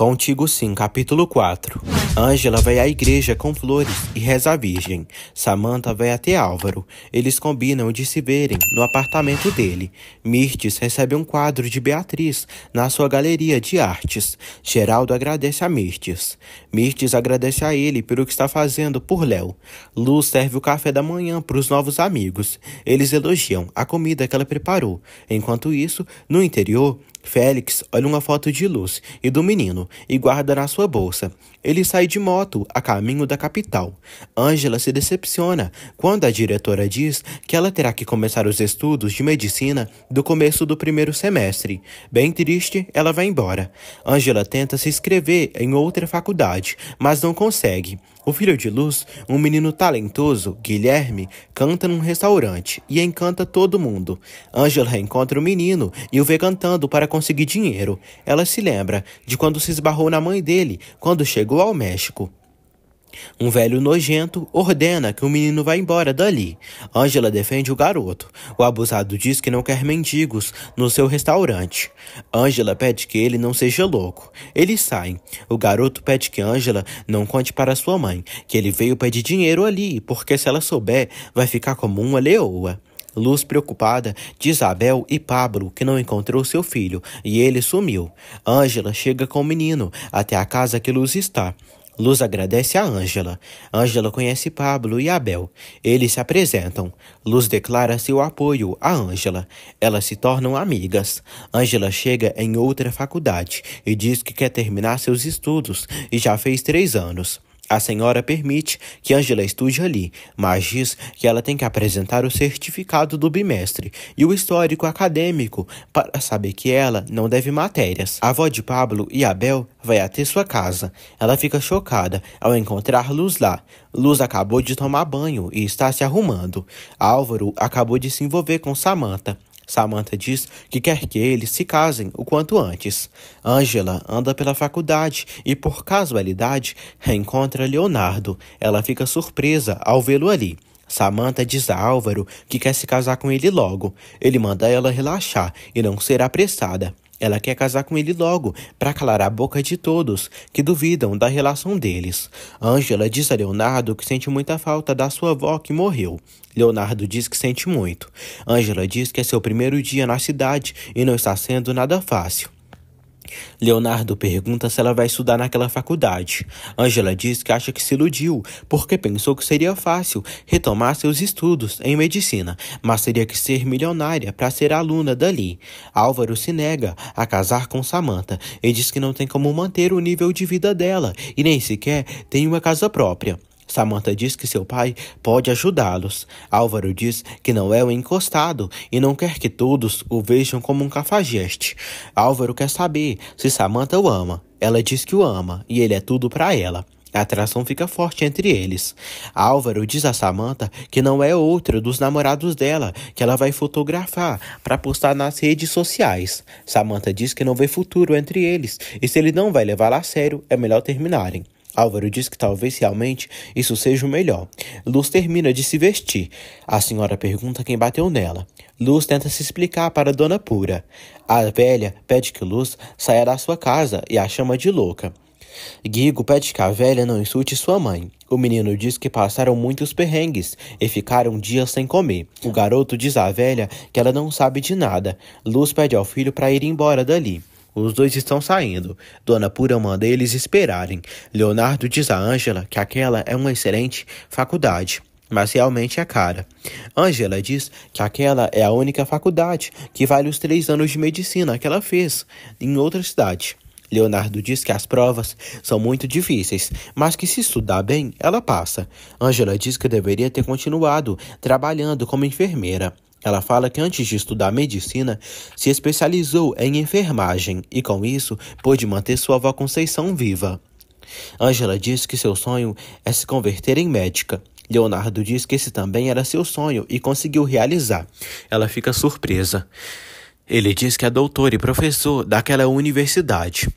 Contigo sim, capítulo 4. Ângela vai à igreja com flores e reza a Virgem. Samantha vai até Álvaro. Eles combinam de se verem no apartamento dele. Mirtes recebe um quadro de Beatriz na sua galeria de artes. Geraldo agradece a Mirtes. Mirtes agradece a ele pelo que está fazendo por Léo. Luz serve o café da manhã para os novos amigos. Eles elogiam a comida que ela preparou. Enquanto isso, no interior, Félix olha uma foto de Luz e do menino e guarda na sua bolsa. Ele sai de moto a caminho da capital. Ângela se decepciona quando a diretora diz que ela terá que começar os estudos de medicina do começo do primeiro semestre. Bem triste, ela vai embora. Ângela tenta se inscrever em outra faculdade, mas não consegue. O filho de Luz, um menino talentoso, Guilherme, canta num restaurante e encanta todo mundo. Ângela reencontra o menino e o vê cantando para conseguir dinheiro. Ela se lembra de quando se esbarrou na mãe dele quando chegou ao México. Um velho nojento ordena que o menino vá embora dali. Angela defende o garoto. O abusado diz que não quer mendigos no seu restaurante. Angela pede que ele não seja louco. Eles saem. O garoto pede que Angela não conte para sua mãe que ele veio pedir dinheiro ali, porque se ela souber, vai ficar como uma leoa. Luz preocupada diz a Abel e Pablo que não encontrou seu filho e ele sumiu. Ângela chega com o menino até a casa que Luz está. Luz agradece a Ângela. Ângela conhece Pablo e Abel. Eles se apresentam. Luz declara seu apoio a Ângela. Elas se tornam amigas. Ângela chega em outra faculdade e diz que quer terminar seus estudos e já fez três anos. A senhora permite que Angela estude ali, mas diz que ela tem que apresentar o certificado do bimestre e o histórico acadêmico para saber que ela não deve matérias. A avó de Pablo e Abel vai até sua casa. Ela fica chocada ao encontrar Luz lá. Luz acabou de tomar banho e está se arrumando. Álvaro acabou de se envolver com Samantha. Samantha diz que quer que eles se casem o quanto antes. Angela anda pela faculdade e, por casualidade, reencontra Leonardo. Ela fica surpresa ao vê-lo ali. Samantha diz a Álvaro que quer se casar com ele logo. Ele manda ela relaxar e não ser apressada. Ela quer casar com ele logo, para calar a boca de todos que duvidam da relação deles. Angela diz a Leonardo que sente muita falta da sua avó que morreu. Leonardo diz que sente muito. Angela diz que é seu primeiro dia na cidade e não está sendo nada fácil. Leonardo pergunta se ela vai estudar naquela faculdade. Angela diz que acha que se iludiu, porque pensou que seria fácil retomar seus estudos em medicina, mas teria que ser milionária para ser aluna dali. Álvaro se nega a casar com Samantha e diz que não tem como manter o nível de vida dela e nem sequer tem uma casa própria. Samantha diz que seu pai pode ajudá-los. Álvaro diz que não é um encostado e não quer que todos o vejam como um cafajeste. Álvaro quer saber se Samantha o ama. Ela diz que o ama e ele é tudo para ela. A atração fica forte entre eles. Álvaro diz a Samantha que não é outro dos namorados dela, que ela vai fotografar para postar nas redes sociais. Samantha diz que não vê futuro entre eles e se ele não vai levá-la a sério, é melhor terminarem. Álvaro diz que talvez realmente isso seja o melhor. Luz termina de se vestir. A senhora pergunta quem bateu nela. Luz tenta se explicar para Dona Pura. A velha pede que Luz saia da sua casa e a chama de louca. Guigo pede que a velha não insulte sua mãe. O menino diz que passaram muitos perrengues e ficaram dias sem comer. O garoto diz à velha que ela não sabe de nada. Luz pede ao filho para ir embora dali. Os dois estão saindo. Dona Pura manda eles esperarem. Leonardo diz a Ângela que aquela é uma excelente faculdade, mas realmente é cara. Ângela diz que aquela é a única faculdade que vale os três anos de medicina que ela fez em outra cidade. Leonardo diz que as provas são muito difíceis, mas que se estudar bem, ela passa. Ângela diz que deveria ter continuado trabalhando como enfermeira. Ela fala que antes de estudar medicina, se especializou em enfermagem e, com isso, pôde manter sua avó Conceição viva. Angela diz que seu sonho é se converter em médica. Leonardo diz que esse também era seu sonho e conseguiu realizar. Ela fica surpresa. Ele diz que é doutor e professor daquela universidade.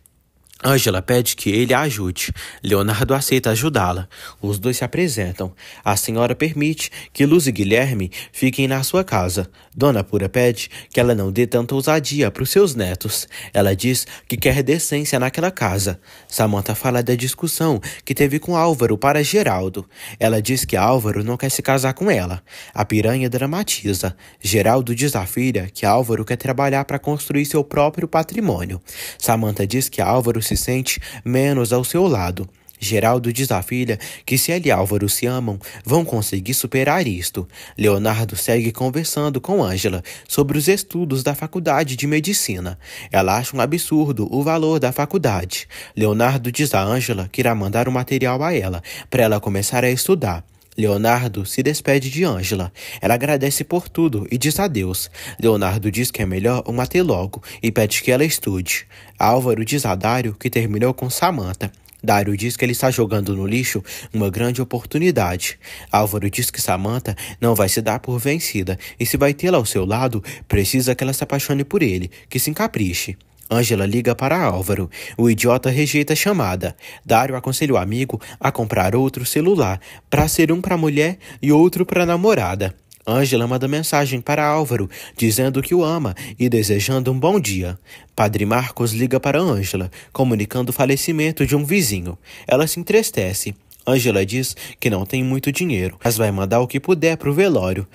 Angela pede que ele a ajude. Leonardo aceita ajudá-la. Os dois se apresentam. A senhora permite que Luz e Guilherme fiquem na sua casa. Dona Pura pede que ela não dê tanta ousadia para os seus netos. Ela diz que quer decência naquela casa. Samantha fala da discussão que teve com Álvaro para Geraldo. Ela diz que Álvaro não quer se casar com ela. A piranha dramatiza. Geraldo filha que Álvaro quer trabalhar para construir seu próprio patrimônio. Samantha diz que Álvaro se sente menos ao seu lado. Geraldo diz à filha que se ele e Álvaro se amam, vão conseguir superar isto. Leonardo segue conversando com Ângela sobre os estudos da faculdade de medicina. Ela acha um absurdo o valor da faculdade. Leonardo diz a Ângela que irá mandar o material a ela para ela começar a estudar. Leonardo se despede de Ângela. Ela agradece por tudo e diz adeus. Leonardo diz que é melhor uma ter logo e pede que ela estude. Álvaro diz a Dário que terminou com Samantha Dário diz que ele está jogando no lixo uma grande oportunidade. Álvaro diz que Samantha não vai se dar por vencida e se vai tê-la ao seu lado, precisa que ela se apaixone por ele, que se encapriche. Ângela liga para Álvaro. O idiota rejeita a chamada. Dário aconselha o amigo a comprar outro celular, para ser um para mulher e outro para namorada. Ângela manda mensagem para Álvaro, dizendo que o ama e desejando um bom dia. Padre Marcos liga para Ângela, comunicando o falecimento de um vizinho. Ela se entristece. Ângela diz que não tem muito dinheiro, mas vai mandar o que puder para o velório.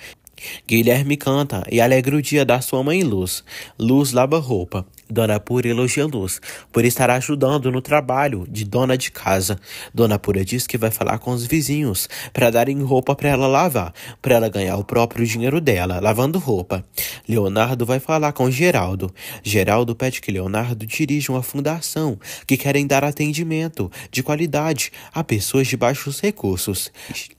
Guilherme canta e alegra o dia da sua mãe Luz. Luz lava roupa. Dona Pura elogia Luz por estar ajudando no trabalho de dona de casa. Dona Pura diz que vai falar com os vizinhos para darem roupa para ela lavar, para ela ganhar o próprio dinheiro dela, lavando roupa. Leonardo vai falar com Geraldo. Geraldo pede que Leonardo dirija uma fundação que querem dar atendimento de qualidade a pessoas de baixos recursos.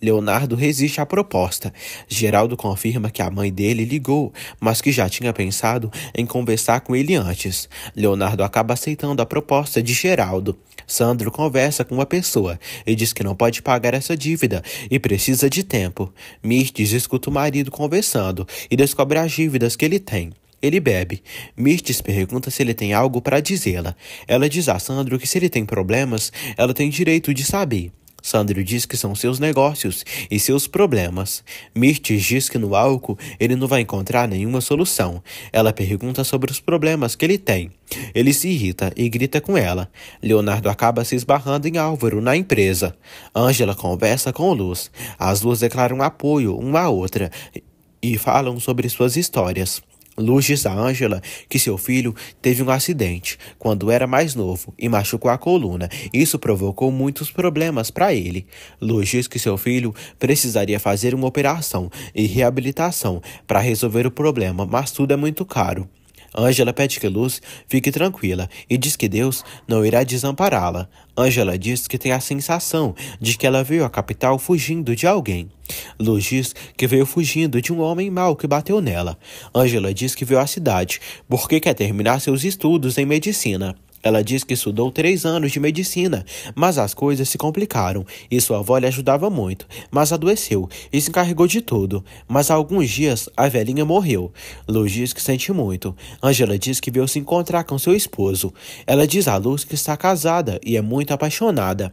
Leonardo resiste à proposta. Geraldo confirma que a mãe dele ligou, mas que já tinha pensado em conversar com ele antes. Leonardo acaba aceitando a proposta de Geraldo. Sandro conversa com uma pessoa e diz que não pode pagar essa dívida e precisa de tempo. Mirtes escuta o marido conversando e descobre as dívidas que ele tem. Ele bebe. Mirtes pergunta se ele tem algo para dizê-la. Ela diz a Sandro que se ele tem problemas, ela tem direito de saber. Sandro diz que são seus negócios e seus problemas. Mirtes diz que no álcool ele não vai encontrar nenhuma solução. Ela pergunta sobre os problemas que ele tem. Ele se irrita e grita com ela. Leonardo acaba se esbarrando em Álvaro na empresa. Ângela conversa com Luz. As duas declaram apoio uma à outra e falam sobre suas histórias. Luz diz a Ângela que seu filho teve um acidente quando era mais novo e machucou a coluna. Isso provocou muitos problemas para ele. Luz diz que seu filho precisaria fazer uma operação e reabilitação para resolver o problema, mas tudo é muito caro. Ângela pede que Luz fique tranquila e diz que Deus não irá desampará-la. Ângela diz que tem a sensação de que ela veio à capital fugindo de alguém. Luz diz que veio fugindo de um homem mau que bateu nela. Ângela diz que veio à cidade porque quer terminar seus estudos em medicina. Ela diz que estudou três anos de medicina, mas as coisas se complicaram e sua avó lhe ajudava muito, mas adoeceu e se encarregou de tudo. Mas há alguns dias a velhinha morreu. Luz diz que sente muito. Angela diz que veio se encontrar com seu esposo. Ela diz a Luz que está casada e é muito apaixonada.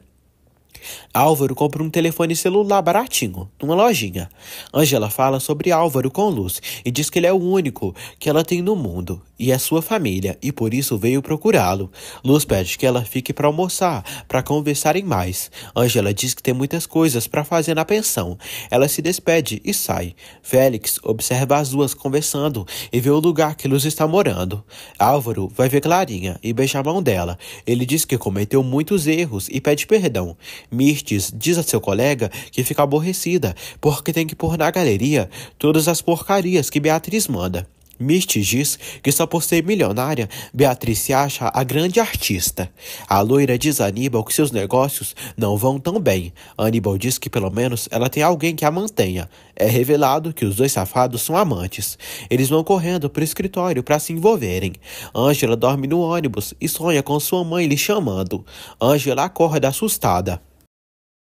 Álvaro compra um telefone celular baratinho, numa lojinha. Angela fala sobre Álvaro com Luz e diz que ele é o único que ela tem no mundo e é sua família e por isso veio procurá-lo. Luz pede que ela fique para almoçar, para conversarem mais. Angela diz que tem muitas coisas para fazer na pensão. Ela se despede e sai. Félix observa as duas conversando e vê o lugar que Luz está morando. Álvaro vai ver Clarinha e beija a mão dela. Ele diz que cometeu muitos erros e pede perdão. Mirtes diz a seu colega que fica aborrecida porque tem que pôr na galeria todas as porcarias que Beatriz manda. Misty diz que só por ser milionária, Beatriz se acha a grande artista. A loira diz a Aníbal que seus negócios não vão tão bem. Aníbal diz que pelo menos ela tem alguém que a mantenha. É revelado que os dois safados são amantes. Eles vão correndo para o escritório para se envolverem. Angela dorme no ônibus e sonha com sua mãe lhe chamando. Angela acorda assustada.